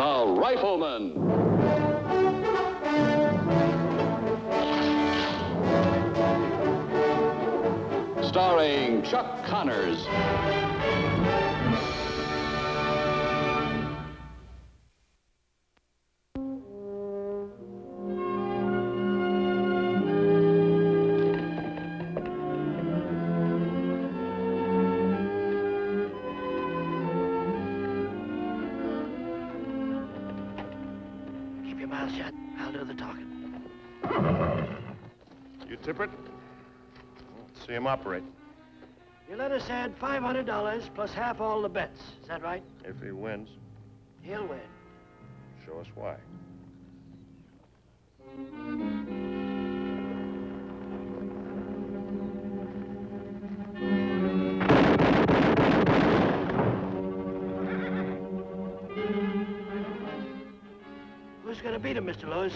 The Rifleman. Starring Chuck Connors. Operate. You let us add $500 plus half all the bets. Is that right? If he wins, He'll win. show us why. Who's going to beat him, Mr. Lewis?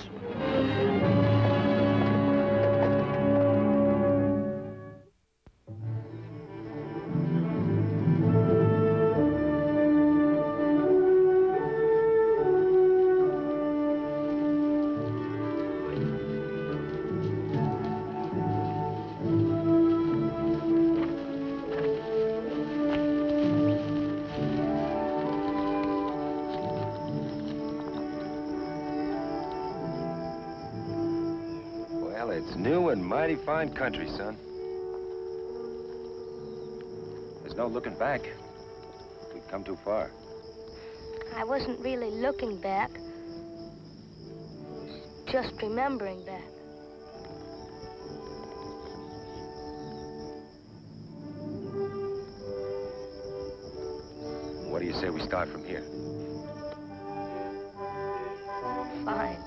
It's new and mighty fine country, son. There's no looking back. We've come too far. I wasn't really looking back. Just remembering back. What do you say we start from here? Fine.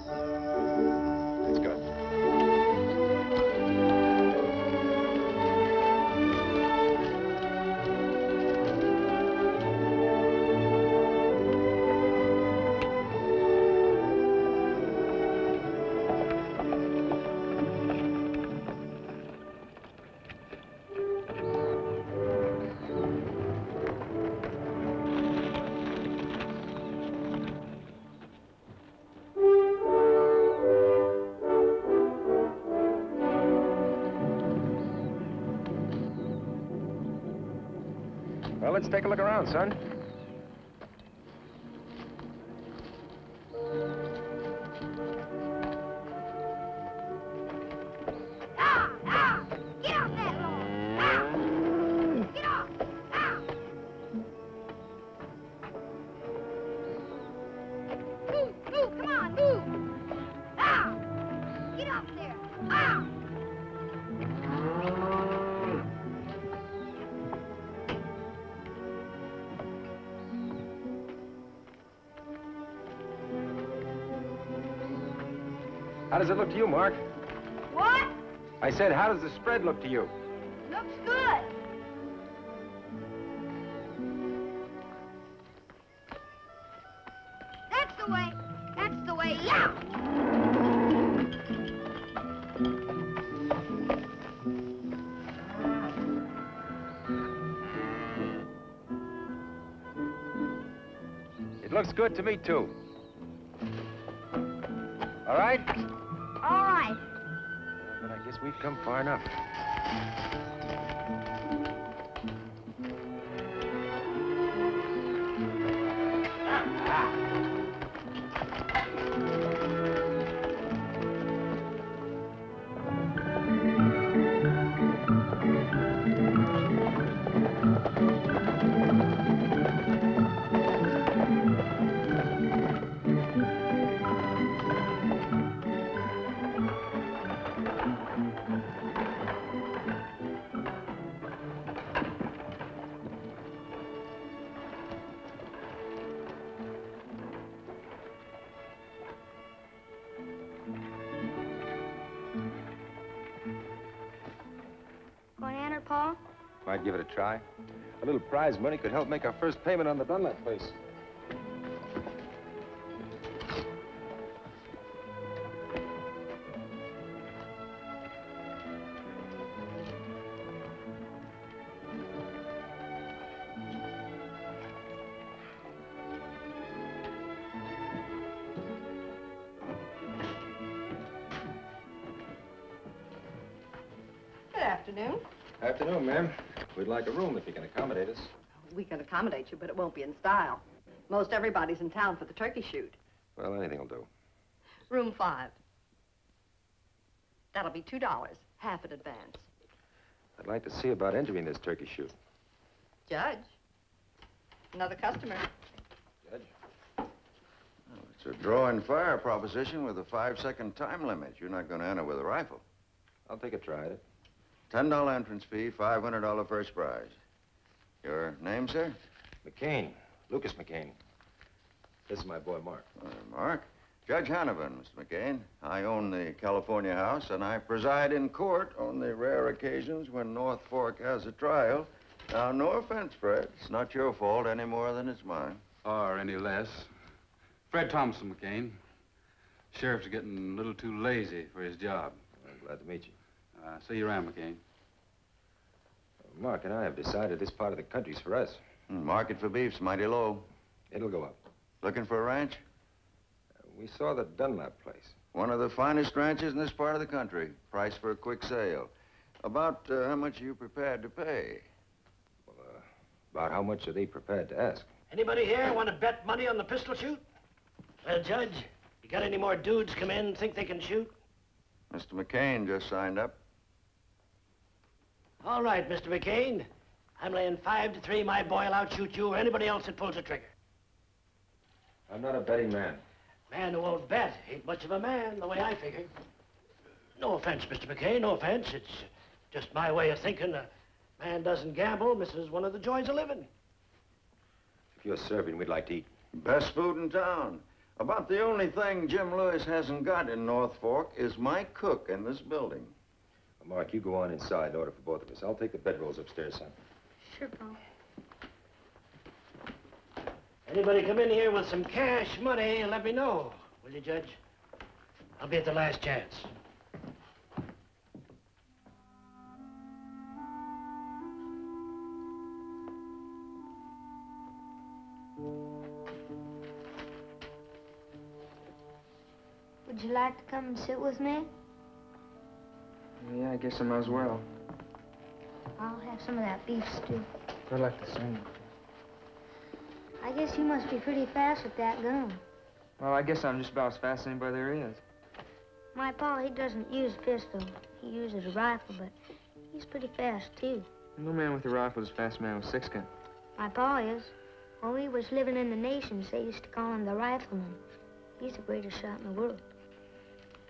Let's take a look around, son. How does it look to you, Mark? What? I said, how does the spread look to you? Looks good. That's the way. That's the way. Yeah. It looks good to me, too. Come far enough. Might give it a try. A little prize money could help make our first payment on the Dunlap place. We'd like a room if you can accommodate us. We can accommodate you, but it won't be in style. Most everybody's in town for the turkey shoot. Well, anything will do. Room five. That'll be two dollars, half in advance. I'd like to see about entering this turkey shoot. Judge. Another customer. Judge? It's a draw and fire proposition with a five-second time limit. You're not going to enter with a rifle. I'll take a try at it. $10 entrance fee, $500 first prize. Your name, sir? McCain. Lucas McCain. This is my boy, Mark. Uh, Mark. Judge Hanovan, Mr. McCain. I own the California house, and I preside in court on the rare occasions when North Fork has a trial. Now, no offense, Fred. It's not your fault any more than it's mine. Or any less. Fred Thompson, McCain. Sheriff's getting a little too lazy for his job. I'm glad to meet you. Uh, see you around, McCain. Mark and I have decided this part of the country's for us. Hmm, Market for beef's mighty low. It'll go up. Looking for a ranch? We saw the Dunlap place. One of the finest ranches in this part of the country. Price for a quick sale. About uh, how much are you prepared to pay? Well, uh, about how much are they prepared to ask? Anybody here want to bet money on the pistol shoot? Well, Judge, you got any more dudes come in think they can shoot? Mr. McCain just signed up. All right, Mr. McCain. I'm laying five to three my boy'll outshoot you or anybody else that pulls a trigger. I'm not a betting man. Man who won't bet ain't much of a man, the way I figure. No offense, Mr. McCain, no offense. It's just my way of thinking. A man doesn't gamble misses one of the joys of living. If you're serving, we'd like to eat. Best food in town. About the only thing Jim Lewis hasn't got in North Fork is my cook in this building. Well, Mark, you go on inside and order for both of us. I'll take the bedrolls upstairs, son. Sure, Pa. Anybody come in here with some cash money, let me know, will you, Judge? I'll be at the last chance. Would you like to come and sit with me? Yeah, I guess I might as well. I'll have some of that beef stew. I'd like to sing. I guess you must be pretty fast with that gun. Well, I guess I'm just about as fast as anybody there is. My pa, he doesn't use a pistol. He uses a rifle, but he's pretty fast, too. No man with a rifle is as fast a man with a six gun. My pa is. When we was living in the nations, they used to call him the rifleman. He's the greatest shot in the world.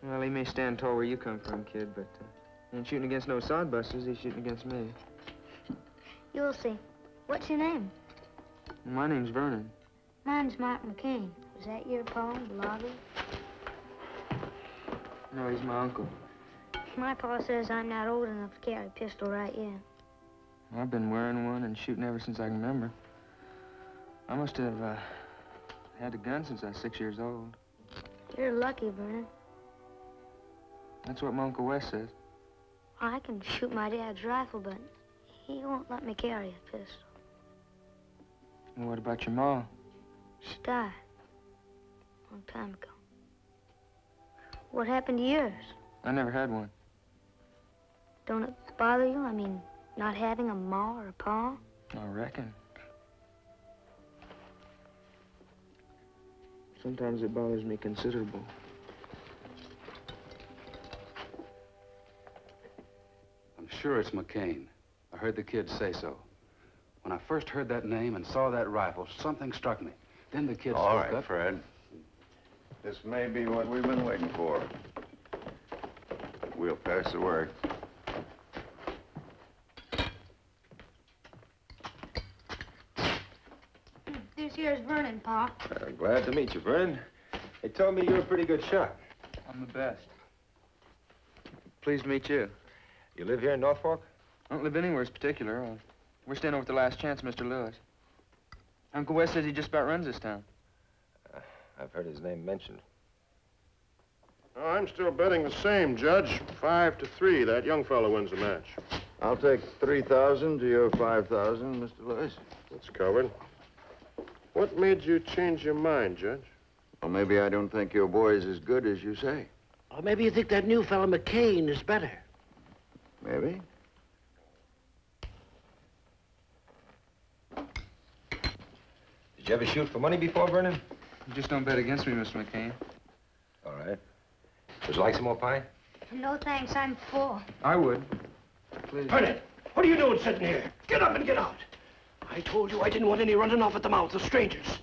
Well, he may stand tall where you come from, kid, but uh, he ain't shooting against no sodbusters. He's shooting against me. You'll see. What's your name? My name's Vernon. Mine's Mark McCain. Was that your the logger? No, he's my uncle. My pa says I'm not old enough to carry a pistol right yet. I've been wearing one and shooting ever since I can remember. I must have uh, had a gun since I was six years old. You're lucky, Vernon. That's what my Uncle Wes says. I can shoot my dad's rifle, but he won't let me carry a pistol. And what about your ma? She died a long time ago. What happened to yours? I never had one. Don't it bother you? I mean, not having a ma or a pa? I reckon. Sometimes it bothers me considerable. Sure it's McCain. I heard the kid say so. When I first heard that name and saw that rifle, something struck me. Then the kid All spoke right, up. Fred. This may be what we've been waiting for. We'll pass the word. This here's Vernon, Pa. Uh, glad to meet you, Vernon. They told me you're a pretty good shot. I'm the best. Pleased to meet you. You live here in North Fork? I don't live anywhere in particular. Uh, we're staying over at the last chance, Mr. Lewis. Uncle Wes says he just about runs this town. Uh, I've heard his name mentioned. Oh, I'm still betting the same, Judge. Five to three. That young fellow wins the match. I'll take 3000 to your 5000 Mr. Lewis. That's covered. What made you change your mind, Judge? Well, maybe I don't think your boy is as good as you say. Or maybe you think that new fellow McCain is better. Maybe. Did you ever shoot for money before, Vernon? You just don't bet against me, Mr. McCain. All right. Would you like some more pie? No, thanks. I'm full. I would. Please. Vernon, what are you doing sitting here? Get up and get out. I told you I didn't want any running off at the mouth of strangers.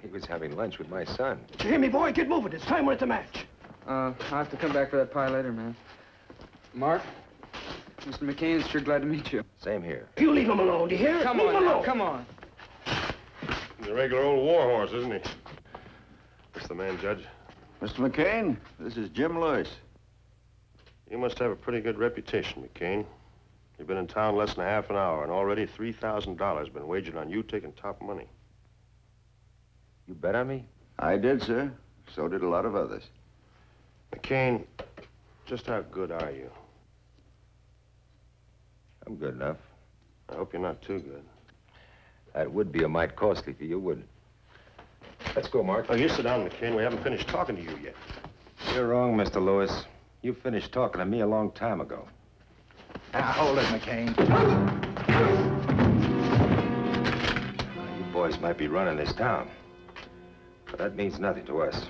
He was having lunch with my son. Did you hear me, boy? Get moving. It's time we're at the match. Uh, I'll have to come back for that pie later, man. Mark? Mr. McCain's sure glad to meet you. Same here. You leave him alone, do you hear? Come leave on now, come on. He's a regular old war horse, isn't he? What's the man, Judge? Mr. McCain, this is Jim Lewis. You must have a pretty good reputation, McCain. You've been in town less than a half an hour, and already $3,000 has been wagered on you taking top money. You bet on me? I did, sir. So did a lot of others. McCain, just how good are you? I'm good enough. I hope you're not too good. That would be a mite costly for you, wouldn't it? Let's go, Mark. Oh, you sit down, McCain. We haven't finished talking to you yet. You're wrong, Mr. Lewis. You finished talking to me a long time ago. Now, hold it, McCain. You boys might be running this town, but that means nothing to us.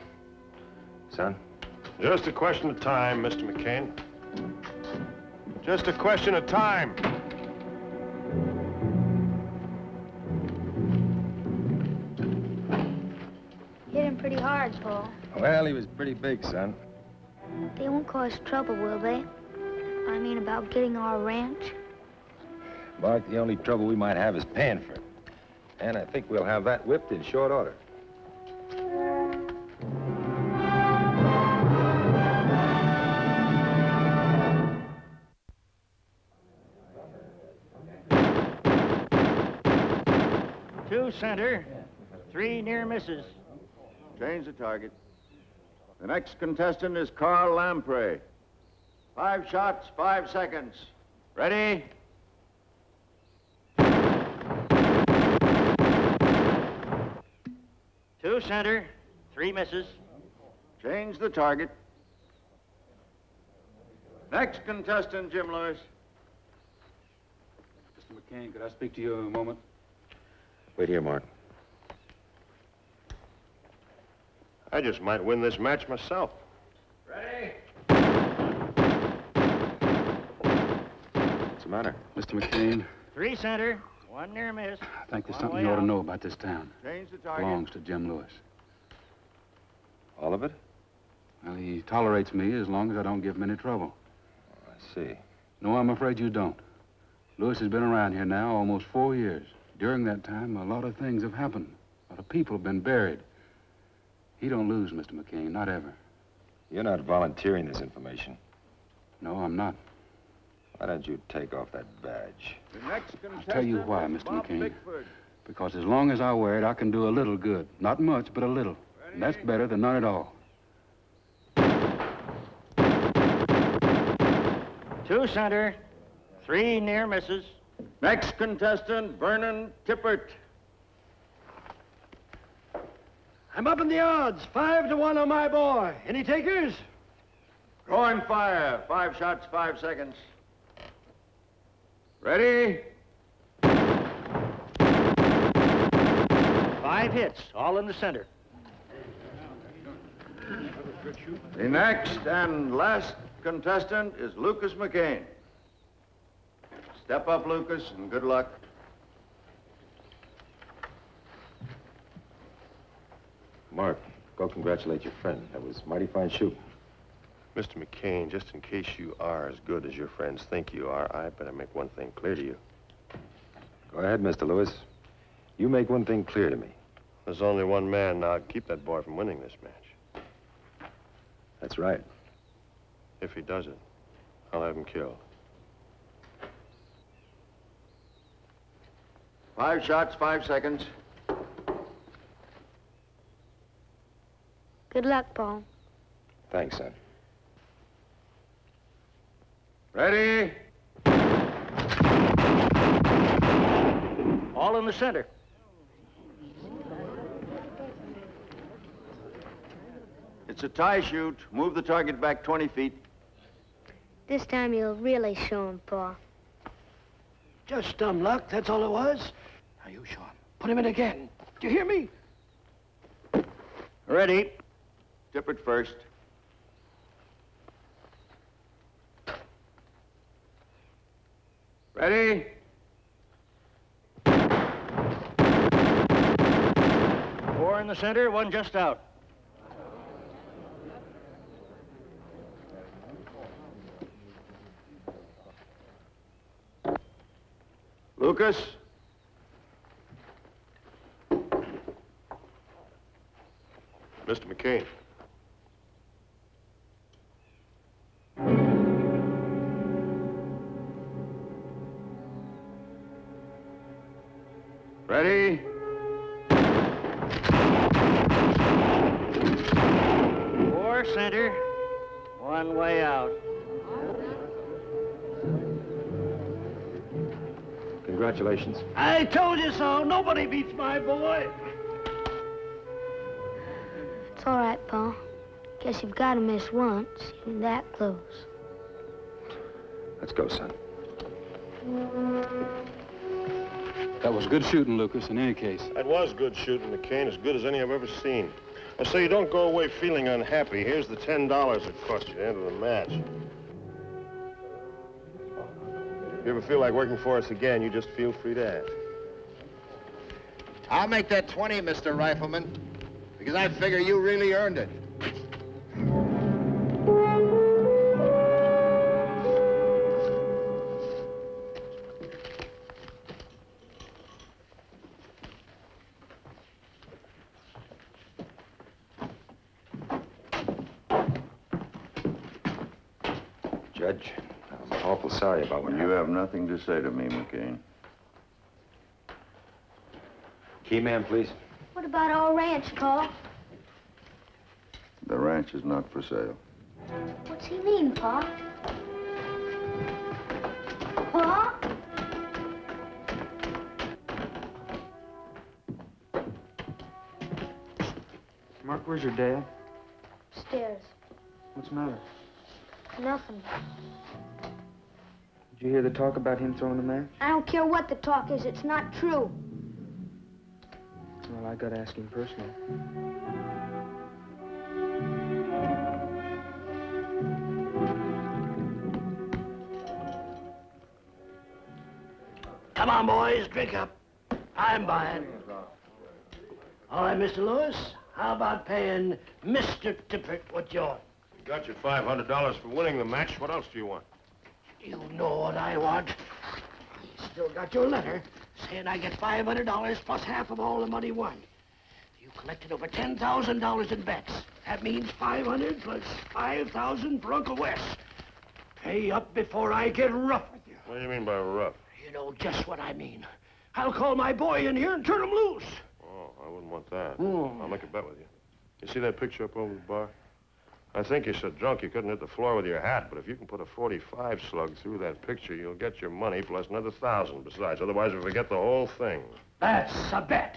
Son, Just a question of time, Mr. McCain. Just a question of time. Hit him pretty hard, Paul. well, he was pretty big, son. They won't cause trouble, will they? I mean, about getting our ranch? Mark, the only trouble we might have is paying for it. And I think we'll have that whipped in short order. Two center, three near misses. Change the target. The next contestant is Carl Lamprey. Five shots, five seconds. Ready? Two center, three misses. Change the target. Next contestant, Jim Lewis. Mr. McCain, could I speak to you a moment? Wait here, Mark. I just might win this match myself. Ready? What's the matter? Mr. McCain, Three center, one near miss. I think there's One something you ought to know about this town. Change the target. Belongs to Jim Lewis. All of it? Well, he tolerates me as long as I don't give him any trouble. I see. No, I'm afraid you don't. Lewis has been around here now almost four years. During that time, a lot of things have happened. A lot of people have been buried. He don't lose, Mr. McCain, not ever. You're not volunteering this information. No, I'm not. Why don't you take off that badge? The next contestant tell you why, is Mr. Bob McCain. Bickford. Because as long as I wear it, I can do a little good. Not much, but a little. And that's better than none at all. Two center, three near misses. Next contestant, Vernon Tippett. I'm up in the odds. Five to one on my boy. Any takers? Drawing fire. Five shots, five seconds. Ready? Five hits, all in the center. The next and last contestant is Lucas McCain. Step up, Lucas, and good luck. Mark, go congratulate your friend. That was mighty fine shooting. Mr. McCain, just in case you are as good as your friends think you are, I better make one thing clear to you. Go ahead, Mr. Lewis. You make one thing clear to me. There's only one man now to keep that boy from winning this match. That's right. If he does it, I'll have him killed. Five shots, five seconds. Good luck, Paul. Thanks, son. Ready? All in the center. It's a tie shoot. Move the target back 20 feet. This time you'll really show him, Paul. Just dumb luck, that's all it was. Now you show him. Put him in again. Do you hear me? Ready. Tippett first. Ready? Four in the center, one just out. Lucas? Ready? Four center, one way out. Congratulations. I told you so. Nobody beats my boy. It's all right, Pa. Guess you've got to miss once. Even that close. Let's go, son. That was good shooting, Lucas, in any case. That was good shooting, McCain. As good as any I've ever seen. I say you don't go away feeling unhappy. Here's the ten dollars it cost you to enter the match. If you ever feel like working for us again, you just feel free to ask. I'll make that 20, Mr. Rifleman, because I figure you really earned it. Judge, I'm awful sorry about what You happened. have nothing to say to me, McCain. Key man, please. What about our ranch, Pa? The ranch is not for sale. What's he mean, Pa? Pa? Mark, where's your dad? Stairs. What's the matter? Nothing. Did you hear the talk about him throwing the match? I don't care what the talk is. It's not true. Well, I gotta ask him personally. Come on, boys, drink up. I'm buying. All right, Mr. Lewis, how about paying Mr. Tippett what you want? You got your $500 for winning the match. What else do you want? You know what I want. Still got your letter saying I get $500 plus half of all the money won. You collected over $10,000 in bets. That means 500 plus 5,000 for Uncle Wes. Pay up before I get rough with you. What do you mean by rough? You know just what I mean. I'll call my boy in here and turn him loose. Oh, I wouldn't want that. Hmm. I'll make a bet with you. You see that picture up over the bar? I think you're so drunk you couldn't hit the floor with your hat, but if you can put a 45 slug through that picture, you'll get your money plus another thousand besides. Otherwise, we forget the whole thing. That's a bet.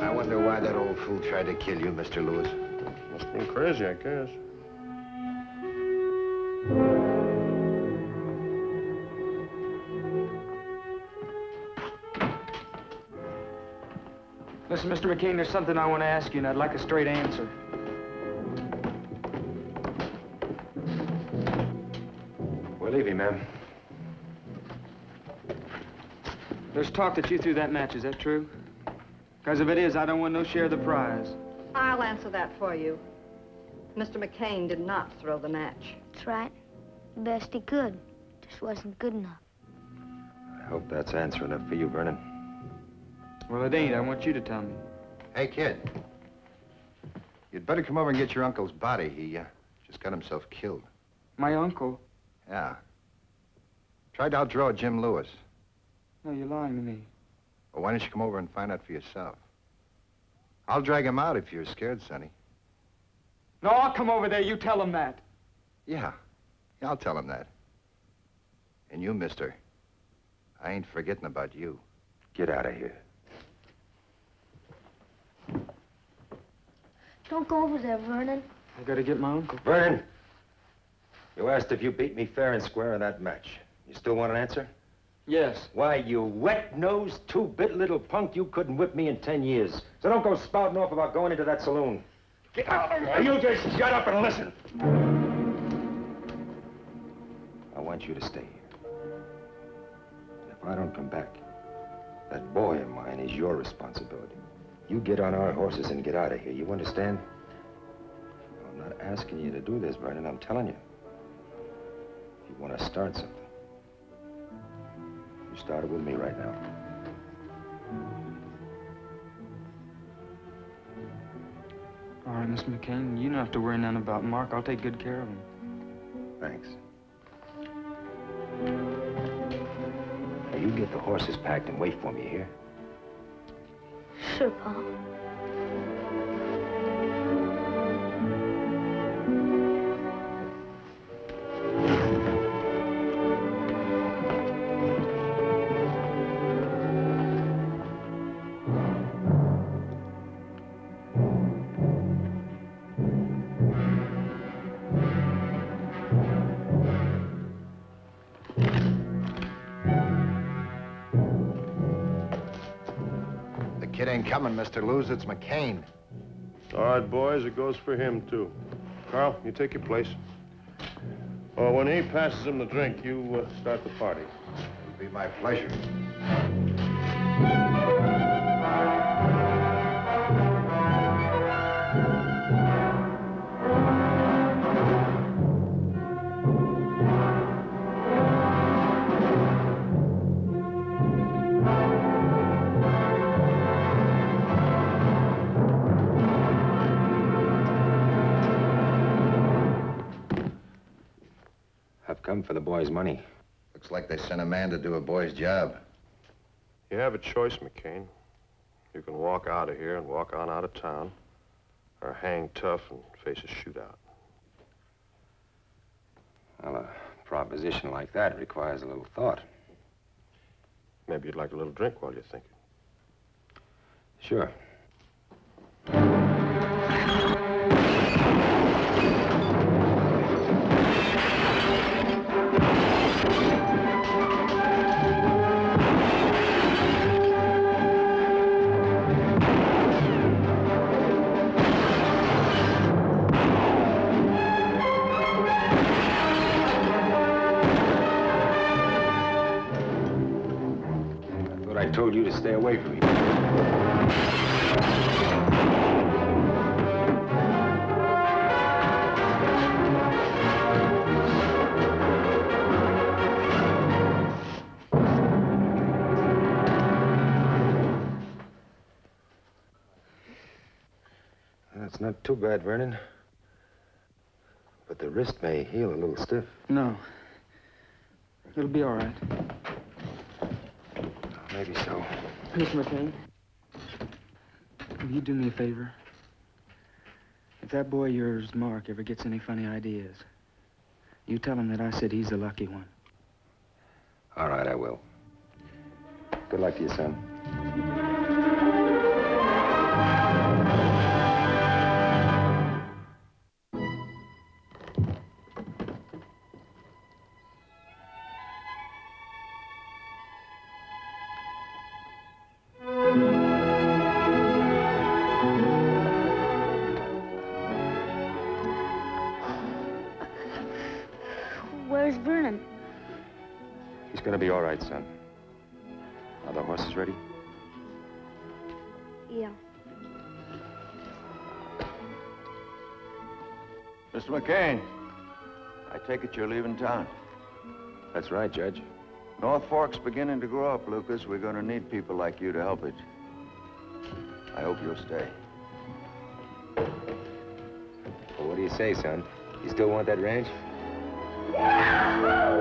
I wonder why that old fool tried to kill you, Mr. Lewis. Must have been crazy, I guess. Listen, Mr. McCain, there's something I want to ask you, and I'd like a straight answer. We're leaving, ma'am. There's talk that you threw that match. Is that true? Because if it is, I don't want no share of the prize. I'll answer that for you. Mr. McCain did not throw the match. That's right. The best he could. Just wasn't good enough. I hope that's answer enough for you, Vernon. Well, it ain't. I want you to tell me. Hey, kid. You'd better come over and get your uncle's body. He uh, just got himself killed. My uncle? Yeah. Tried to outdraw Jim Lewis. No, you're lying to me. Well, why don't you come over and find out for yourself? I'll drag him out if you're scared, Sonny. No, I'll come over there. You tell him that. Yeah. yeah I'll tell him that. And you, mister, I ain't forgetting about you. Get out of here. Don't go over there, Vernon. I gotta get my uncle. Vernon! You asked if you beat me fair and square in that match. You still want an answer? Yes. Why, you wet-nosed, two-bit little punk, you couldn't whip me in ten years. So don't go spouting off about going into that saloon. Get out of here! You just shut up and listen. I want you to stay here. And if I don't come back, that boy of mine is your responsibility. You get on our horses and get out of here. You understand? I'm not asking you to do this, Vernon. I'm telling you. If you want to start something, you start it with me right now. All right, Miss McCain, you don't have to worry none about Mark. I'll take good care of him. Thanks. Now, you get the horses packed and wait for me here. Sure, Pa. Coming, Mr. Lewis. It's McCain. All right, boys, it goes for him, too. Carl, you take your place. Oh, when he passes him the drink, you uh, start the party. It'll be my pleasure. Boy's money. Looks like they sent a man to do a boy's job. You have a choice, McCain. You can walk out of here and walk on out of town, or hang tough and face a shootout. Well, a proposition like that requires a little thought. Maybe you'd like a little drink while you're thinking. Sure. Too bad, Vernon. But the wrist may heal a little stiff. No. It'll be all right. Maybe so. Mr. McCain, will you do me a favor? If that boy yours, Mark, ever gets any funny ideas, you tell him that I said he's the lucky one. All right, I will. Good luck to you, son. Where's Vernon? He's gonna be all right, son. Are the horses ready? Yeah. Mr. McCain, I take it you're leaving town. That's right, Judge. North Fork's beginning to grow up, Lucas. We're going to need people like you to help it. I hope you'll stay. Well, what do you say, son? You still want that ranch? Yeah!